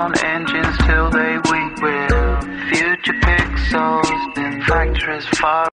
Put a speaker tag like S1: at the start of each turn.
S1: on engines till they weak with. Future pixels in factories far